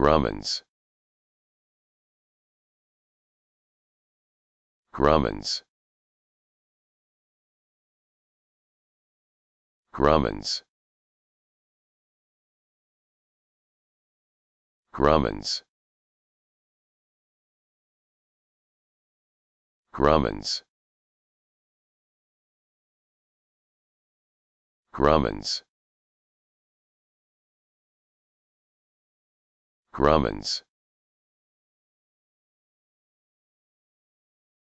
Grumman's. Grumman's. Grumman's. Grumman's. Grumman's. Grumman's. Grumman's.